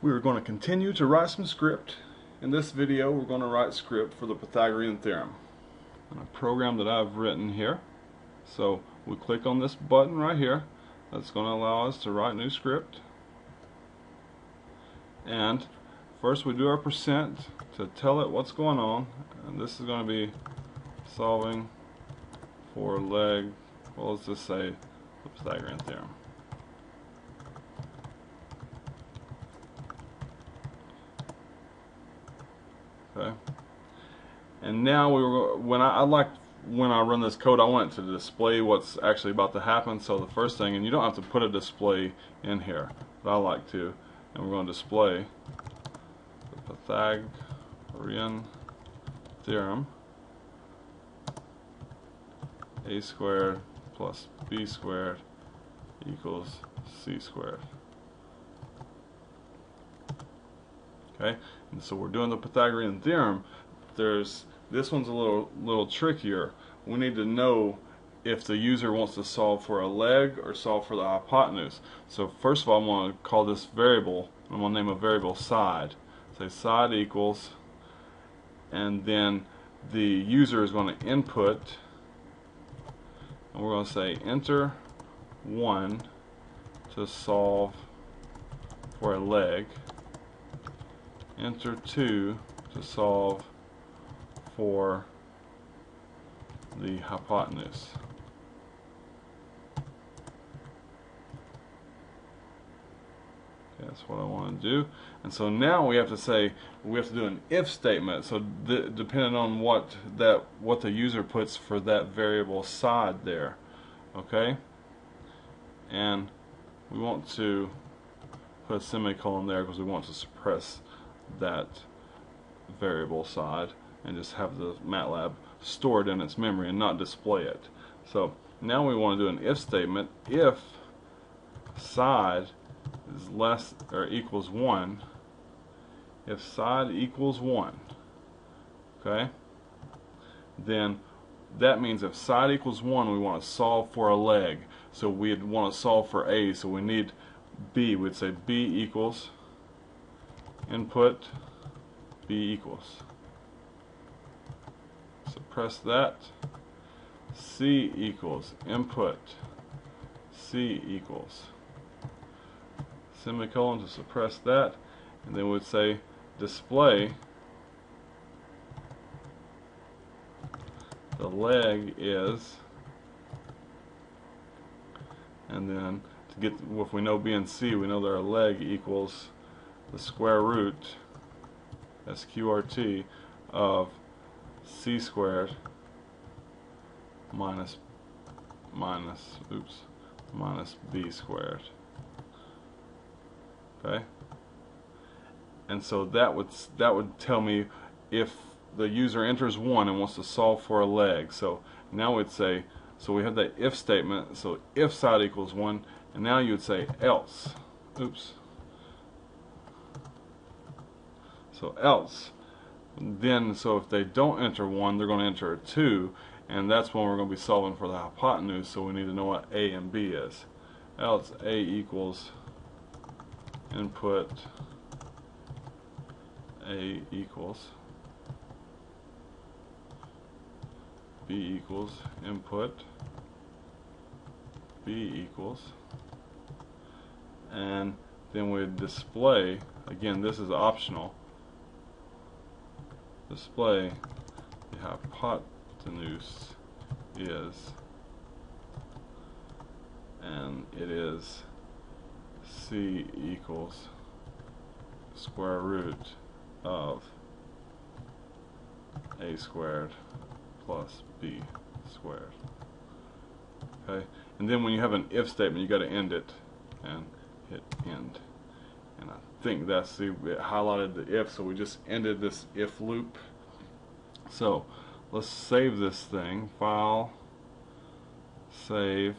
We are going to continue to write some script. In this video we're going to write script for the Pythagorean theorem. And a program that I've written here. So we click on this button right here. That's going to allow us to write new script. And first we do our percent to tell it what's going on. And this is going to be solving for leg, well let's just say the Pythagorean theorem. Okay. And now we when I, I like when I run this code, I want it to display what's actually about to happen. So the first thing, and you don't have to put a display in here, but I like to, and we're going to display the Pythagorean theorem a squared plus b squared equals c squared. Okay, and so we're doing the Pythagorean theorem. There's this one's a little little trickier. We need to know if the user wants to solve for a leg or solve for the hypotenuse. So first of all, I'm going to call this variable. I'm going to name a variable side. Say side equals, and then the user is going to input, and we're going to say enter one to solve for a leg enter 2 to solve for the hypotenuse. that's what I want to do. And so now we have to say we have to do an if statement. So depending on what that what the user puts for that variable side there, okay. And we want to put a semicolon there because we want to suppress that variable side and just have the MATLAB stored in its memory and not display it. So now we want to do an if statement. If side is less or equals 1, if side equals 1, okay, then that means if side equals 1, we want to solve for a leg. So we'd want to solve for A, so we need B. We'd say B equals input b equals. Suppress that. C equals input C equals semicolon to suppress that and then we'd say display the leg is and then to get if we know B and C we know that our leg equals the square root SQRT of c squared minus minus oops minus b squared. Okay? And so that would that would tell me if the user enters 1 and wants to solve for a leg. So now we'd say so we have that if statement. So if side equals 1 and now you would say else. Oops So else, then, so if they don't enter 1, they're going to enter a 2, and that's when we're going to be solving for the hypotenuse, so we need to know what A and B is. Else A equals input A equals B equals input B equals and then we display again this is optional display the hypotenuse is and it is c equals square root of a squared plus b squared. Okay? And then when you have an if statement you got to end it and hit end and I think that's the it highlighted the if so we just ended this if loop. So let's save this thing file save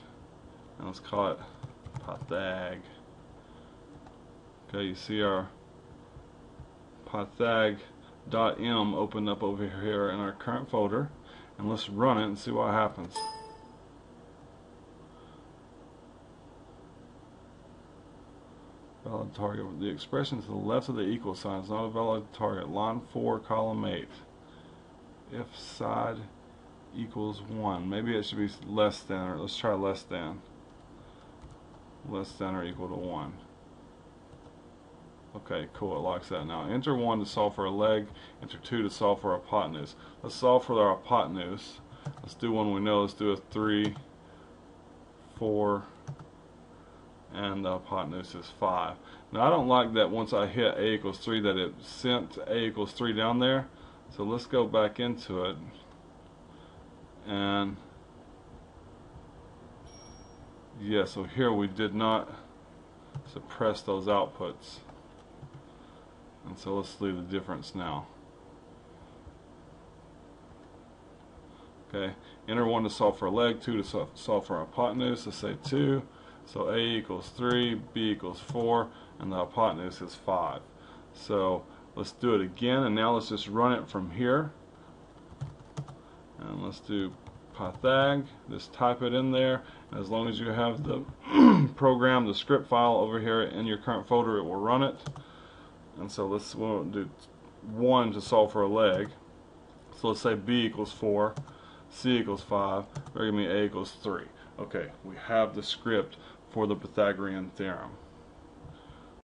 and let's call it pythag. Okay you see our pythag.m opened up over here in our current folder and let's run it and see what happens Valid target. The expression to the left of the equal sign is not a valid target. Line 4, column 8. If side equals 1. Maybe it should be less than, or let's try less than. Less than or equal to 1. Okay, cool, it likes that now. Enter 1 to solve for a leg, enter 2 to solve for a hypotenuse. Let's solve for our hypotenuse. Let's do one we know. Let's do a 3, 4, and the hypotenuse is 5. Now I don't like that once I hit a equals 3 that it sent a equals 3 down there. So let's go back into it. And yeah, so here we did not suppress those outputs. And so let's leave the difference now. Okay, enter 1 to solve for a leg, 2 to solve for a hypotenuse. Let's say 2. So A equals 3, B equals 4, and the hypotenuse is 5. So let's do it again, and now let's just run it from here. And let's do Pythag, just type it in there. As long as you have the program, the script file over here in your current folder, it will run it. And so let's we'll do 1 to solve for a leg. So let's say B equals 4, C equals 5, or give me A equals 3. Okay, we have the script for the Pythagorean theorem.